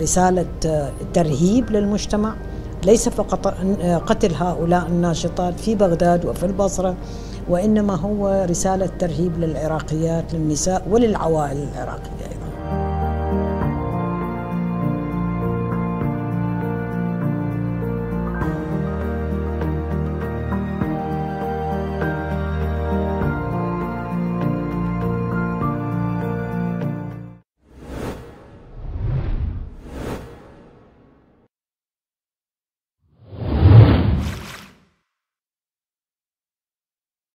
رسالة آه، ترهيب للمجتمع. ليس فقط آه، قتل هؤلاء الناشطات في بغداد وفي البصرة وإنما هو رسالة ترهيب للعراقيات للنساء وللعوائل العراقية.